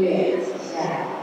Yes.